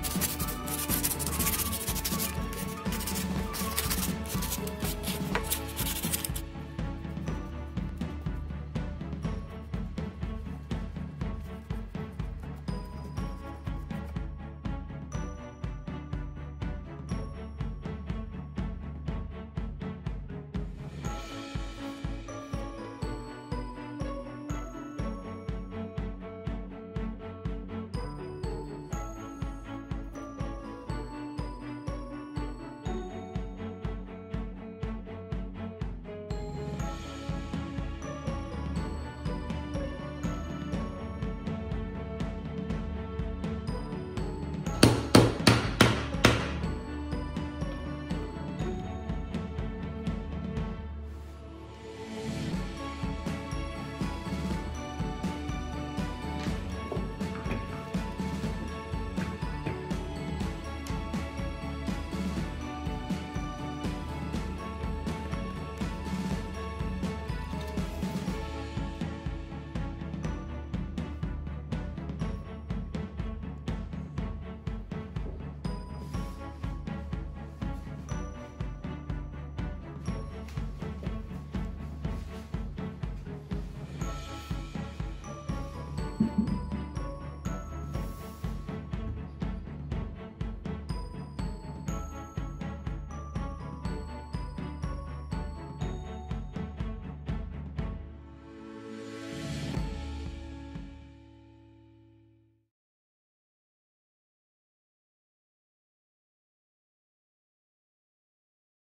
it.